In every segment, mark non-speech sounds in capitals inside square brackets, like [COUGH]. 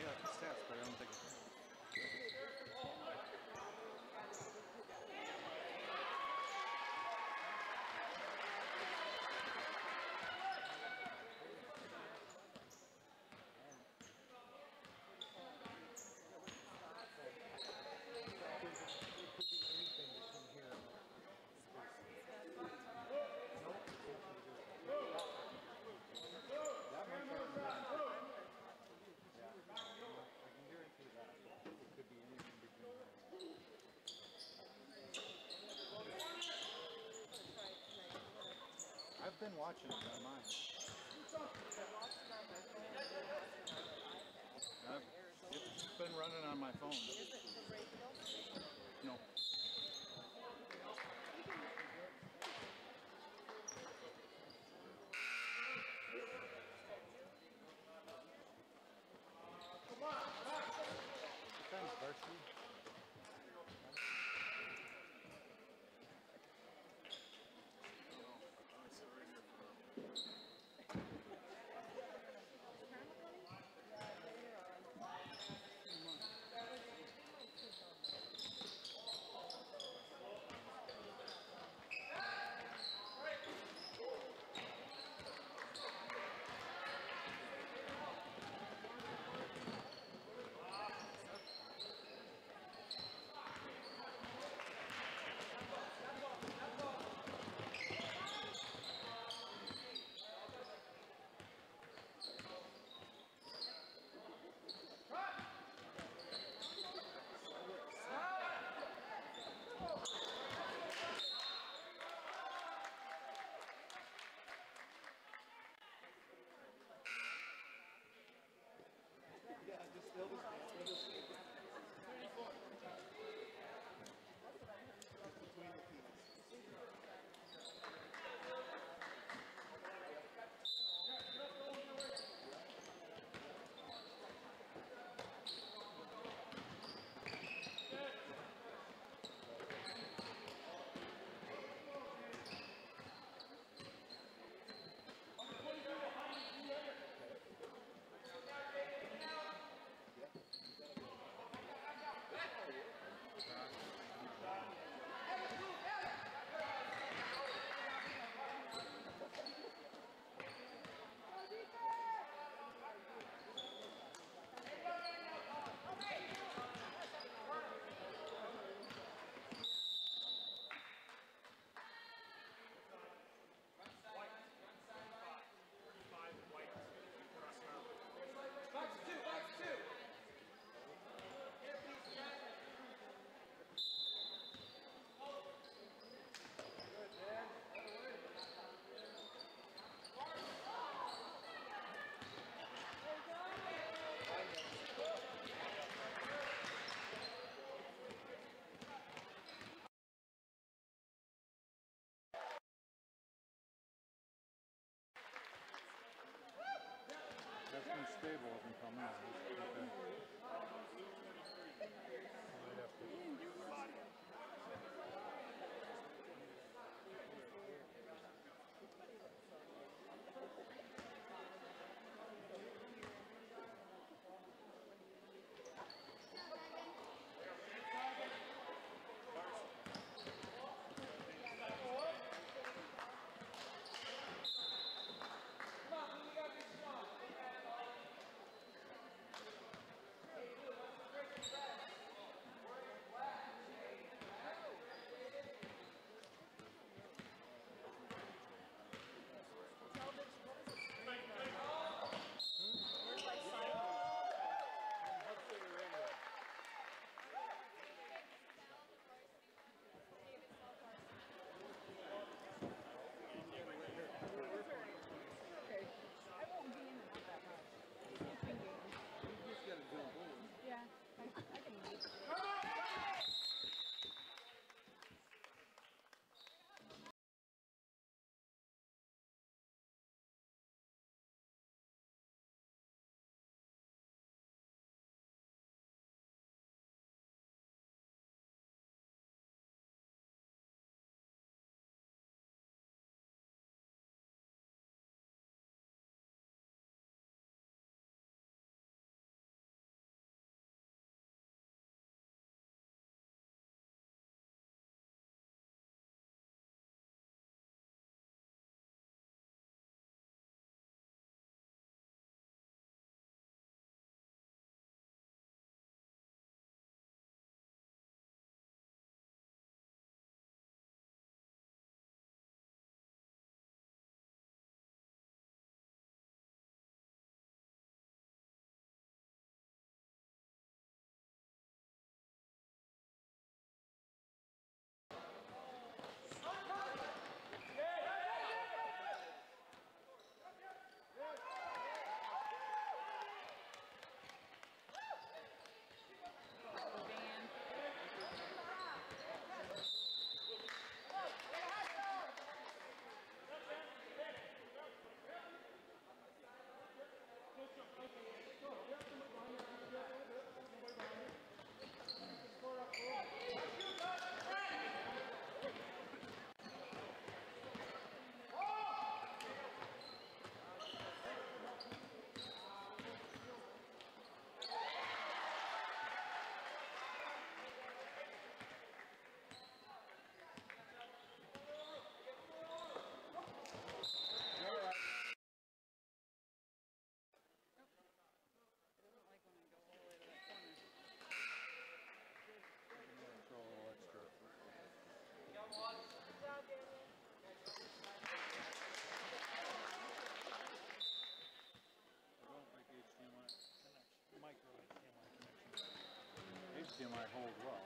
think been watching it on mine. I've, it's been running on my phone. Stable hasn't come in. calcium I hold well.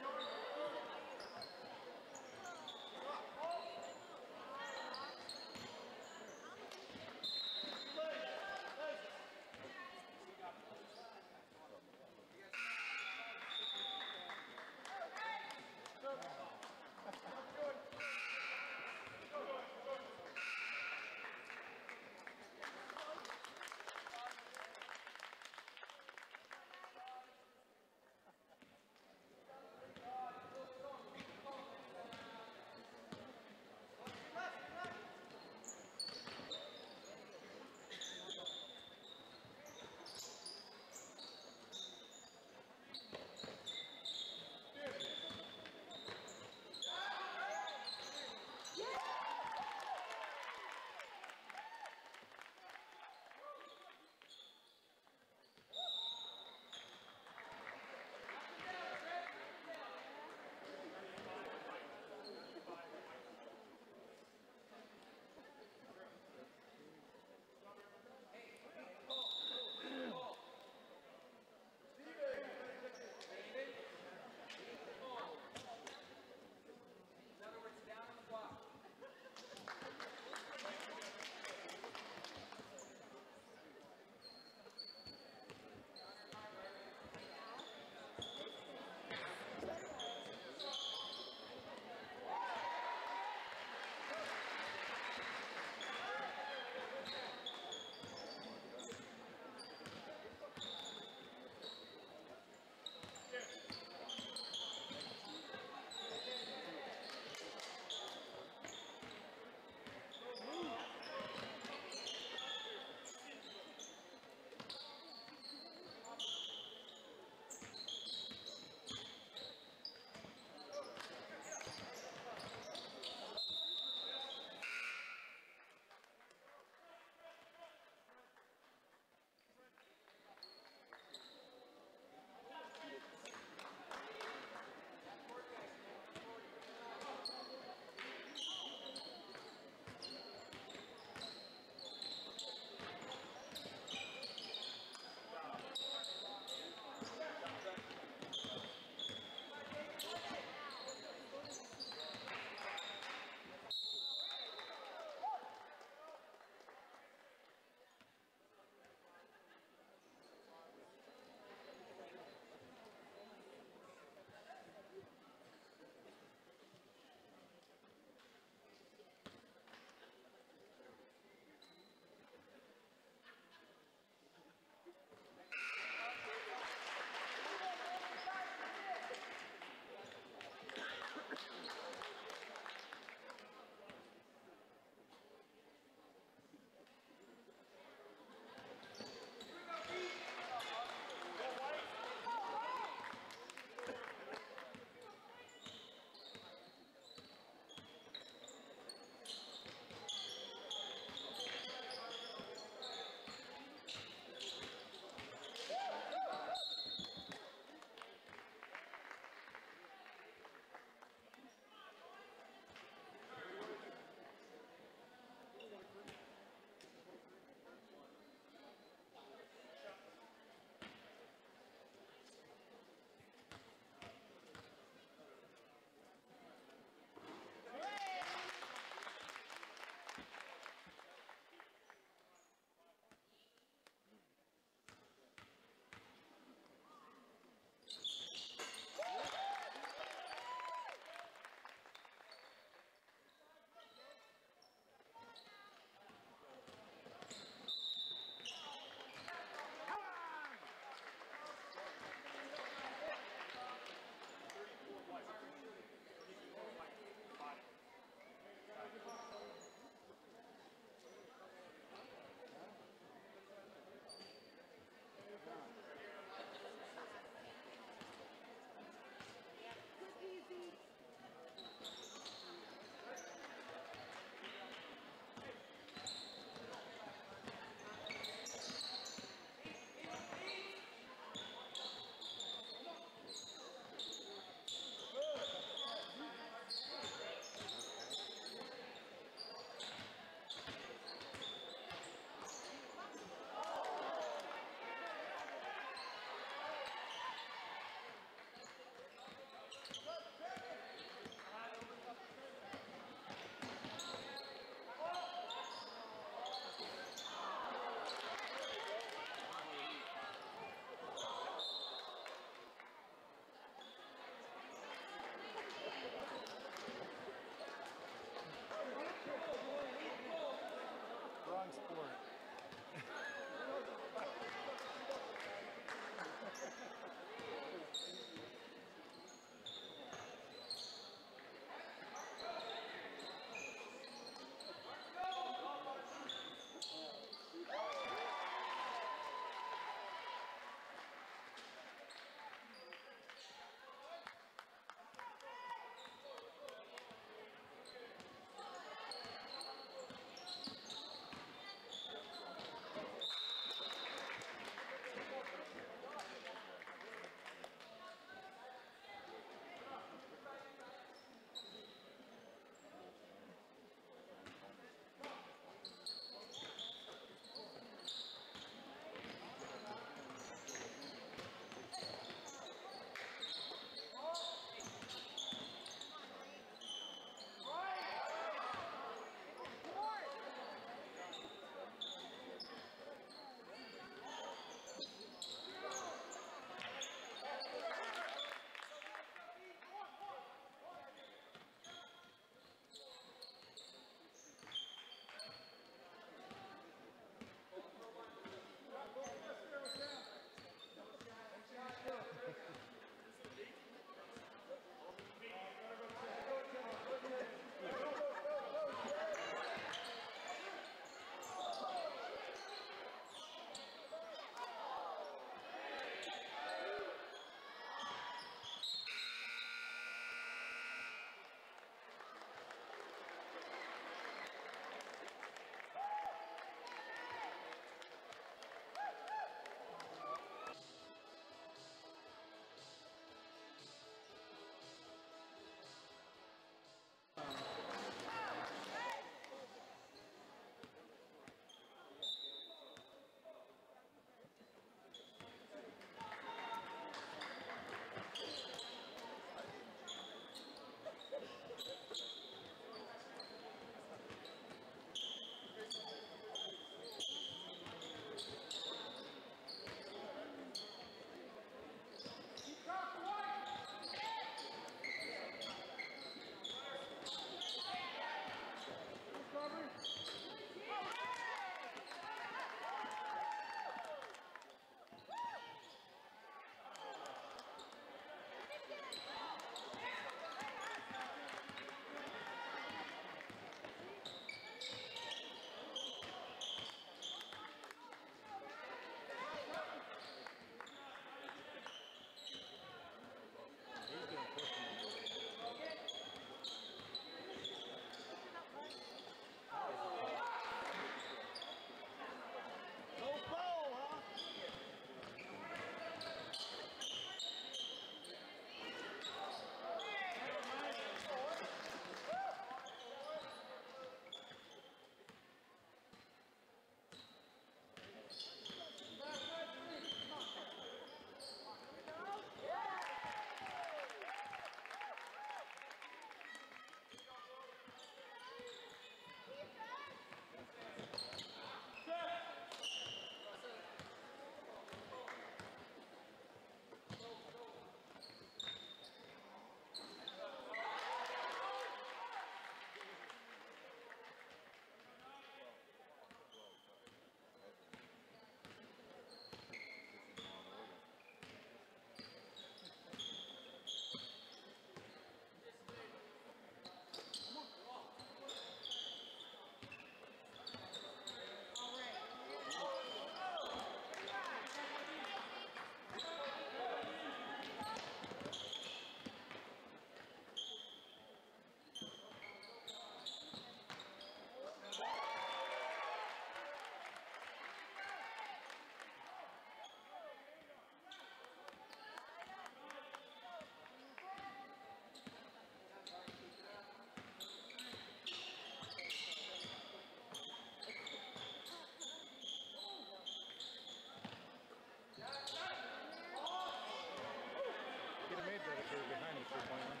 behind us for a moment.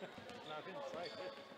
[LAUGHS] Not inside it.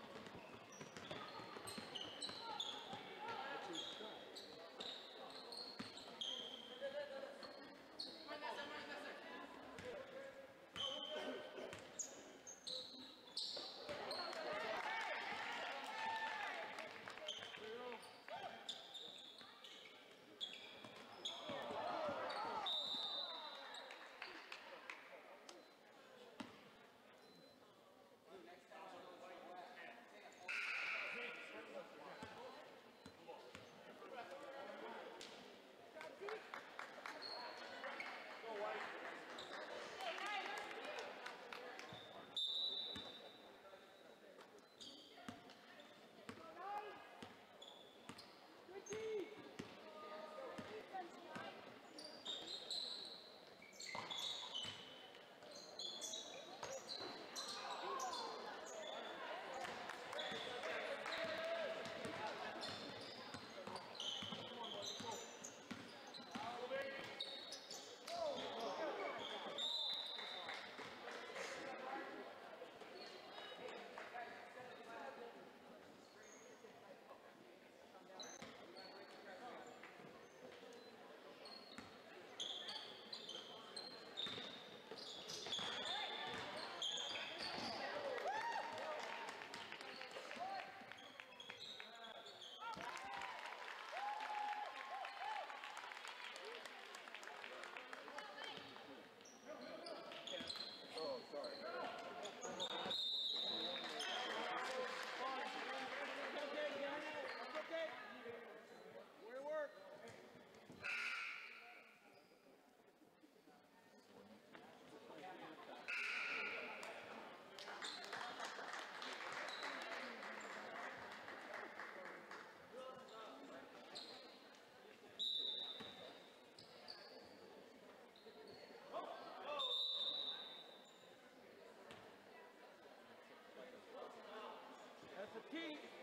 fatigue.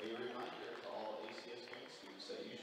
A reminder to all ACS students that you